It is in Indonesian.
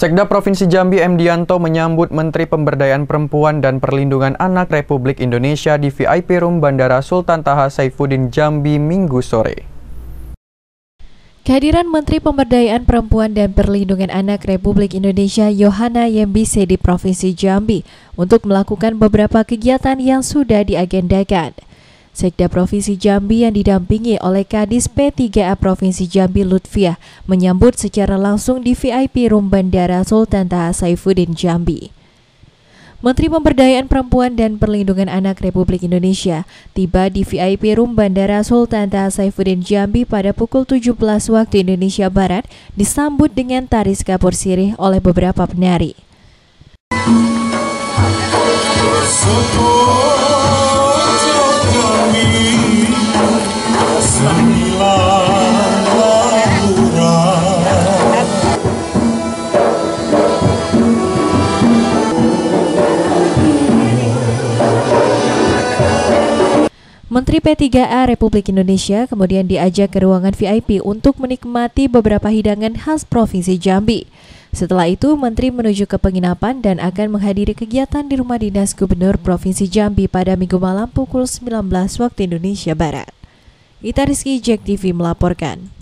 Sekda Provinsi Jambi M. Dianto menyambut Menteri Pemberdayaan Perempuan dan Perlindungan Anak Republik Indonesia di VIP Room Bandara Sultan Taha Saifuddin Jambi Minggu sore. Kehadiran Menteri Pemberdayaan Perempuan dan Perlindungan Anak Republik Indonesia Yohana Yembise di Provinsi Jambi untuk melakukan beberapa kegiatan yang sudah diagendakan. Sekda Provinsi Jambi yang didampingi oleh Kadis P3A Provinsi Jambi Lutfiah menyambut secara langsung di VIP Room Bandara Sultan Taha Saifuddin Jambi. Menteri Pemberdayaan Perempuan dan Perlindungan Anak Republik Indonesia tiba di VIP Room Bandara Sultan Taha Saifuddin Jambi pada pukul 17 waktu Indonesia Barat disambut dengan taris kapur sirih oleh beberapa penari. Menteri P3A Republik Indonesia kemudian diajak ke ruangan VIP untuk menikmati beberapa hidangan khas Provinsi Jambi. Setelah itu, Menteri menuju ke penginapan dan akan menghadiri kegiatan di rumah dinas Gubernur Provinsi Jambi pada minggu malam pukul 19 waktu Indonesia Barat. Ita Rizky, Jack TV melaporkan.